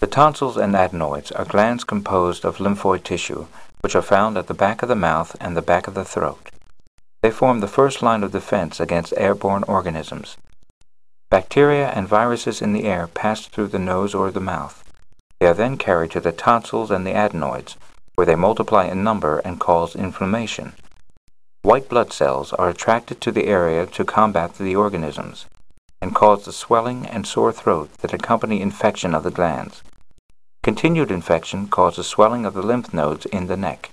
The tonsils and adenoids are glands composed of lymphoid tissue, which are found at the back of the mouth and the back of the throat. They form the first line of defense against airborne organisms. Bacteria and viruses in the air pass through the nose or the mouth. They are then carried to the tonsils and the adenoids, where they multiply in number and cause inflammation. White blood cells are attracted to the area to combat the organisms and cause the swelling and sore throat that accompany infection of the glands. Continued infection causes swelling of the lymph nodes in the neck.